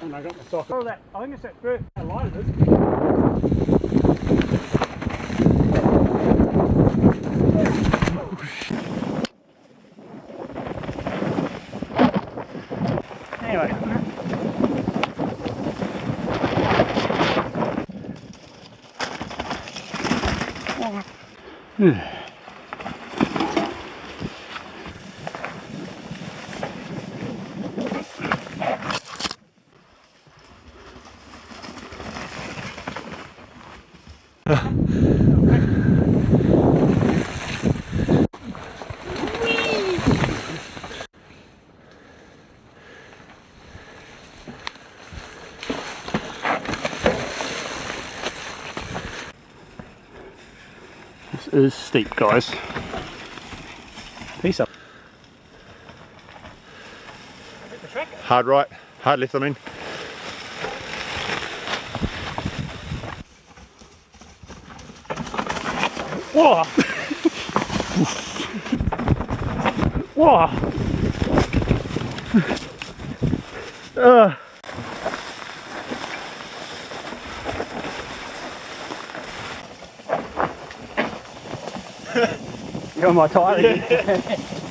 And I got my socket. Oh, that, I think it's that first light it is. Anyway, This is steep, guys. Peace up. Hard right, hard left, I mean. Whoa! Whoa! Uh. you're on my tire again.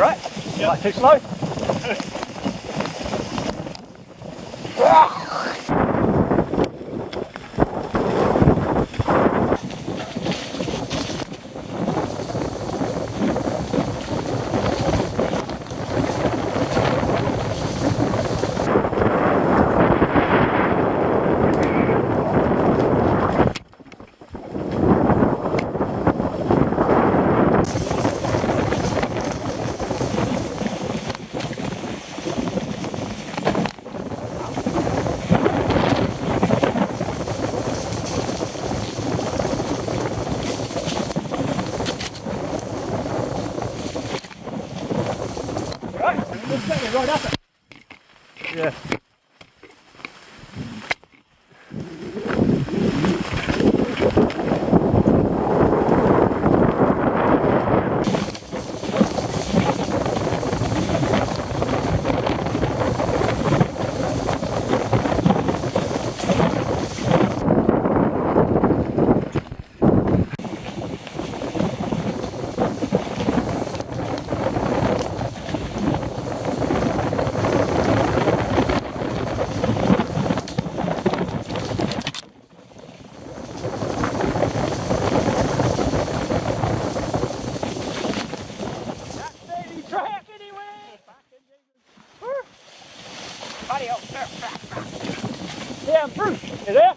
You right? Right, too slow? Right, up. Yeah. Oh, Yeah, through. You there?